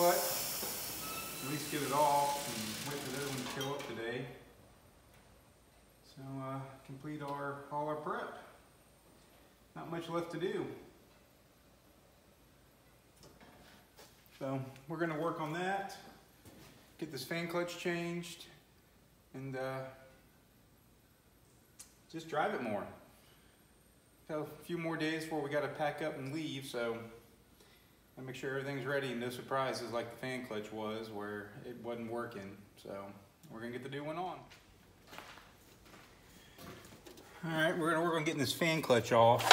clutch. At least get it off and wait for the other one to show up today. So uh, complete our all our prep. Not much left to do. So we're gonna work on that, get this fan clutch changed, and uh, just drive it more. So a few more days before we gotta pack up and leave, so I make sure everything's ready and no surprises like the fan clutch was where it wasn't working. So we're gonna get the new one on. All right, we're gonna work on getting this fan clutch off.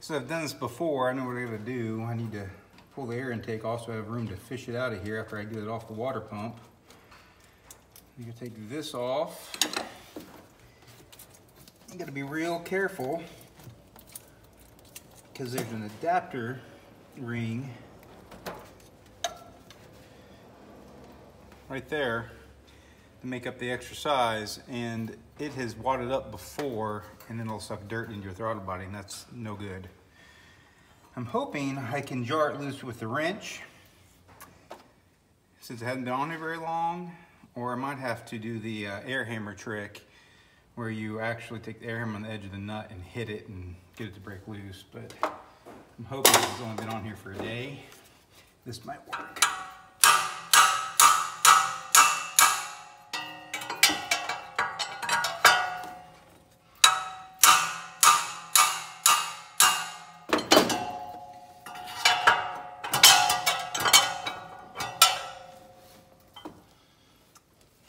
So I've done this before, I know what I gotta do. I need to pull the air intake off so I have room to fish it out of here after I get it off the water pump. You can take this off. You gotta be real careful because there's an adapter ring right there to make up the extra size and it has wadded up before and then it'll suck dirt into your throttle body and that's no good. I'm hoping I can jar it loose with the wrench since it hasn't been on here very long, or I might have to do the uh, air hammer trick where you actually take the air hammer on the edge of the nut and hit it and get it to break loose. But I'm hoping it's only been on here for a day. This might work.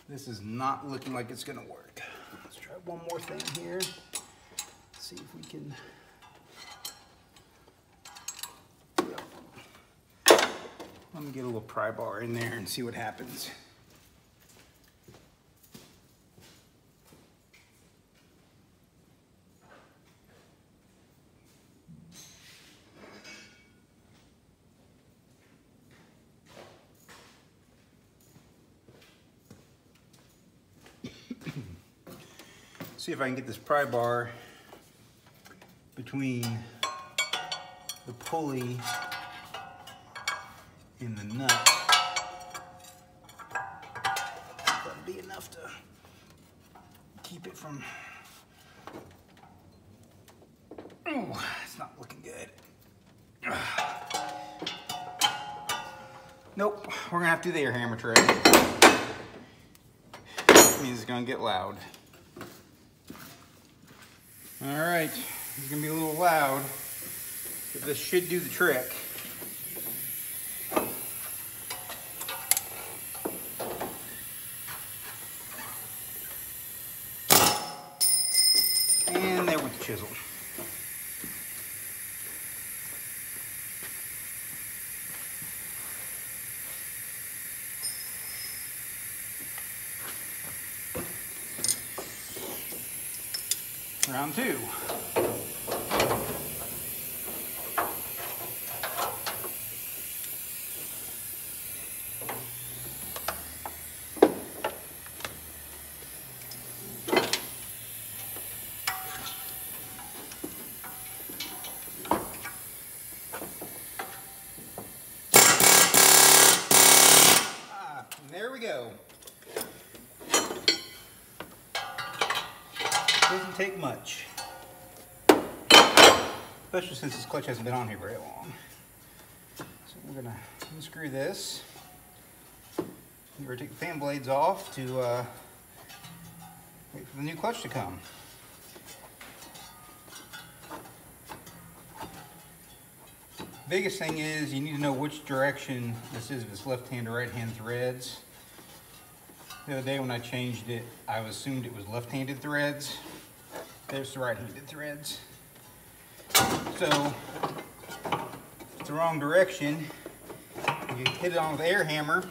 This is not looking like it's gonna work. Let's try one more thing here. See if we can. Let me get a little pry bar in there and see what happens. see if I can get this pry bar between the pulley and the nut. That'll be enough to keep it from, ooh, it's not looking good. Nope, we're gonna have to do the air hammer trick. means it's gonna get loud. All right, it's gonna be a little loud, but this should do the trick. And there with the chisel. Round two. Ah, there we go. Doesn't take much. Especially since this clutch hasn't been on here very long. So we're gonna unscrew this. We're gonna take the fan blades off to uh, wait for the new clutch to come. Biggest thing is you need to know which direction this is, if it's left hand or right hand threads. The other day when I changed it, I assumed it was left-handed threads. There's the right-handed threads. So, it's the wrong direction, you hit it on with air hammer,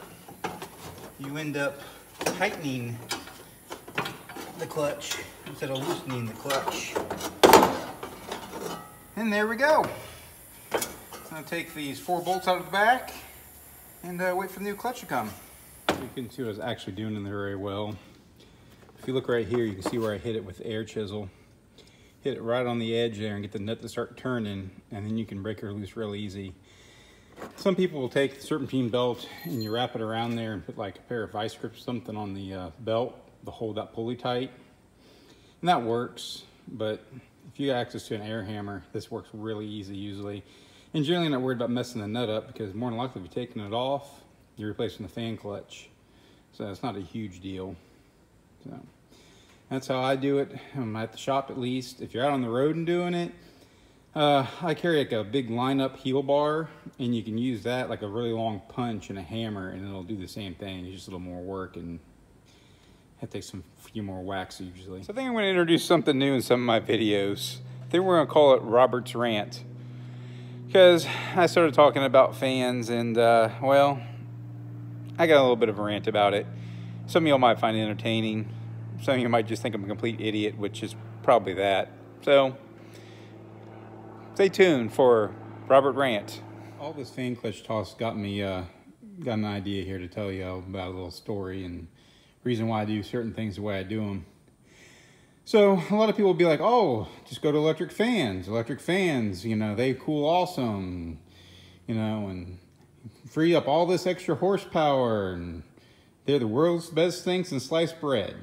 you end up tightening the clutch instead of loosening the clutch. And there we go. I'm gonna take these four bolts out of the back and uh, wait for the new clutch to come. You can see what I was actually doing in there very well. If you look right here, you can see where I hit it with air chisel. Hit it right on the edge there and get the nut to start turning and then you can break her loose real easy. Some people will take the serpentine belt and you wrap it around there and put like a pair of vice grips or something on the uh, belt to hold that pulley tight. And that works, but if you have access to an air hammer, this works really easy usually. And generally not worried about messing the nut up because more than likely if you're taking it off, you're replacing the fan clutch. So it's not a huge deal. So that's how I do it. I'm at the shop at least. If you're out on the road and doing it, uh, I carry like a big lineup heel bar and you can use that like a really long punch and a hammer and it'll do the same thing. It's just a little more work and have takes some few more whacks usually. So I think I'm gonna introduce something new in some of my videos. I think we're gonna call it Robert's Rant. Because I started talking about fans and uh, well, I got a little bit of a rant about it. Some of y'all might find it entertaining. Some of you might just think I'm a complete idiot, which is probably that. So stay tuned for Robert Rant. All this fan clutch toss got me uh, got an idea here to tell you about a little story and reason why I do certain things the way I do them. So a lot of people will be like, oh, just go to electric fans. Electric fans, you know, they cool awesome, you know, and free up all this extra horsepower and they're the world's best things in sliced bread.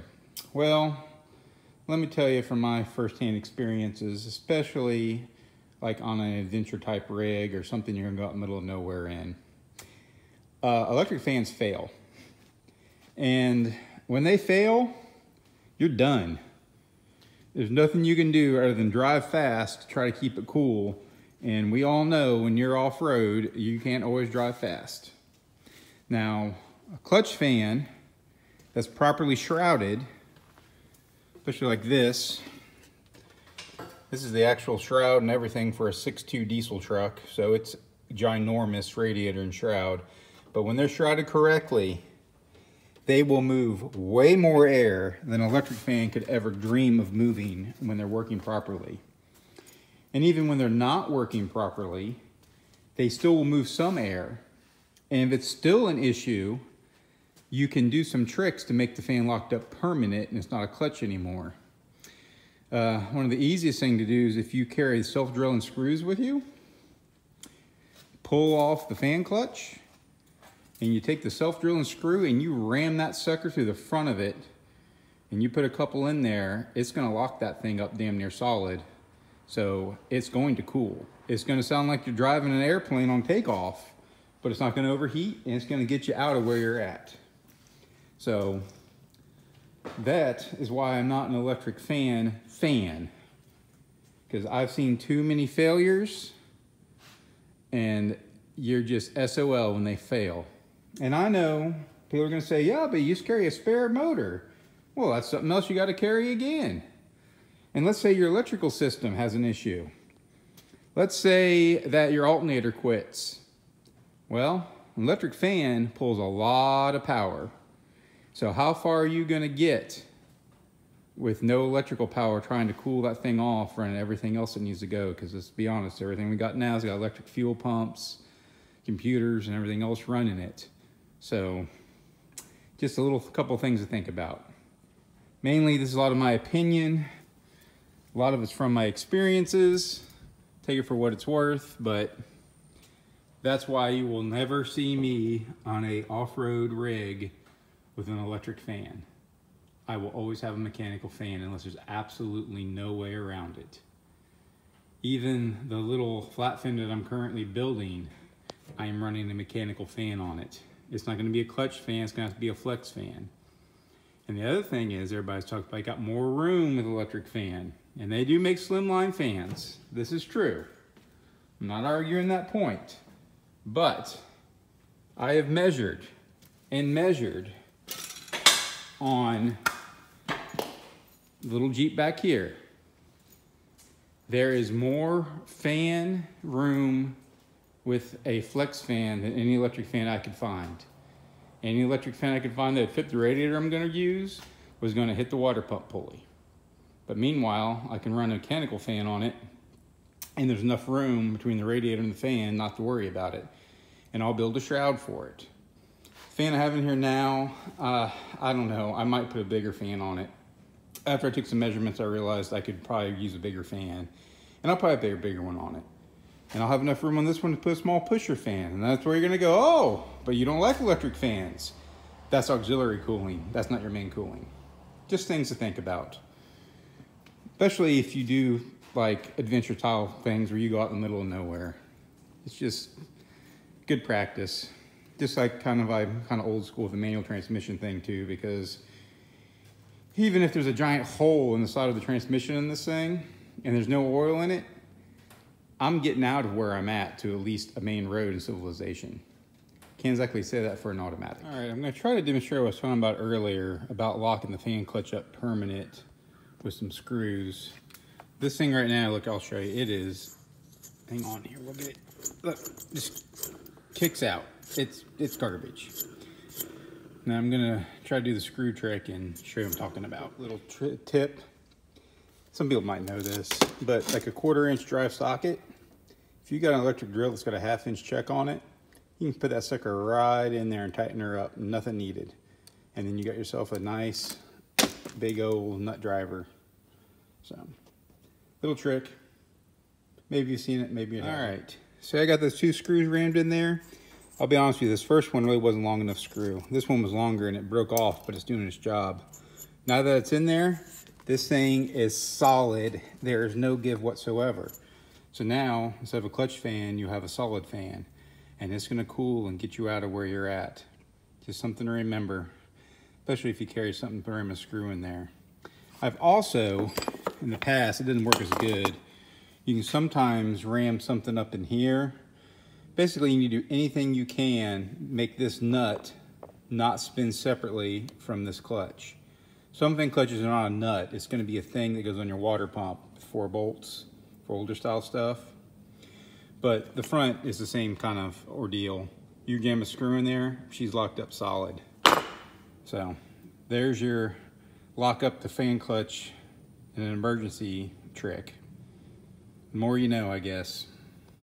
Well, let me tell you from my firsthand experiences, especially like on an adventure type rig or something you're gonna go out in the middle of nowhere in. Uh, electric fans fail. And when they fail, you're done. There's nothing you can do other than drive fast to try to keep it cool. And we all know when you're off-road, you can't always drive fast. Now, a clutch fan that's properly shrouded, especially like this, this is the actual shroud and everything for a 6.2 diesel truck, so it's ginormous radiator and shroud. But when they're shrouded correctly, they will move way more air than an electric fan could ever dream of moving when they're working properly. And even when they're not working properly, they still will move some air. And if it's still an issue, you can do some tricks to make the fan locked up permanent and it's not a clutch anymore. Uh, one of the easiest thing to do is if you carry self-drilling screws with you, pull off the fan clutch, and you take the self-drilling screw and you ram that sucker through the front of it, and you put a couple in there, it's gonna lock that thing up damn near solid. So it's going to cool. It's gonna sound like you're driving an airplane on takeoff, but it's not gonna overheat and it's gonna get you out of where you're at. So that is why I'm not an electric fan fan. Because I've seen too many failures and you're just SOL when they fail. And I know people are gonna say, yeah, but you just carry a spare motor. Well, that's something else you gotta carry again. And let's say your electrical system has an issue. Let's say that your alternator quits. Well, an electric fan pulls a lot of power. So how far are you gonna get with no electrical power trying to cool that thing off and everything else that needs to go? Because let's be honest, everything we got now has got electric fuel pumps, computers, and everything else running it. So just a little couple things to think about. Mainly, this is a lot of my opinion. A lot of it's from my experiences. Take it for what it's worth, but that's why you will never see me on a off-road rig with an electric fan. I will always have a mechanical fan unless there's absolutely no way around it. Even the little flat fin that I'm currently building, I am running a mechanical fan on it. It's not gonna be a clutch fan, it's gonna have to be a flex fan. And the other thing is, everybody's talking about, I got more room with electric fan. And they do make slimline fans. This is true. I'm not arguing that point. But I have measured and measured on little Jeep back here. There is more fan room with a flex fan than any electric fan I could find. Any electric fan I could find that fit the radiator I'm gonna use was gonna hit the water pump pulley. But meanwhile, I can run a mechanical fan on it and there's enough room between the radiator and the fan not to worry about it. And I'll build a shroud for it. Fan I have in here now, uh, I don't know, I might put a bigger fan on it. after I took some measurements, I realized I could probably use a bigger fan. And I'll probably put a bigger one on it. And I'll have enough room on this one to put a small pusher fan. And that's where you're gonna go, oh, but you don't like electric fans. That's auxiliary cooling. That's not your main cooling. Just things to think about. Especially if you do like adventure tile things where you go out in the middle of nowhere. It's just good practice. Just like kind of I'm kind of old school with the manual transmission thing too, because even if there's a giant hole in the side of the transmission in this thing and there's no oil in it, I'm getting out of where I'm at to at least a main road in civilization. Can't exactly say that for an automatic. All right, I'm gonna try to demonstrate what I was talking about earlier about locking the fan clutch up permanent with some screws. This thing right now, look, I'll show you. It is, hang on here, look at it. Look, just kicks out. It's, it's garbage. Now I'm gonna try to do the screw trick and show you what I'm talking about. Little tip. Some people might know this, but like a quarter inch drive socket, if you got an electric drill that's got a half inch check on it, you can put that sucker right in there and tighten her up, nothing needed. And then you got yourself a nice big old nut driver. So, little trick. Maybe you've seen it, maybe you haven't. All right, so I got those two screws rammed in there. I'll be honest with you, this first one really wasn't long enough screw. This one was longer and it broke off, but it's doing its job. Now that it's in there, this thing is solid. There is no give whatsoever. So now, instead of a clutch fan, you have a solid fan. And it's gonna cool and get you out of where you're at. Just something to remember, especially if you carry something, ram a screw in there. I've also, in the past, it didn't work as good. You can sometimes ram something up in here basically you need to do anything you can make this nut not spin separately from this clutch. Some fin clutches are not a nut. It's going to be a thing that goes on your water pump, four bolts for older style stuff. But the front is the same kind of ordeal. You jam a screw in there, she's locked up solid. So there's your lock up the fan clutch in an emergency trick. More you know, I guess.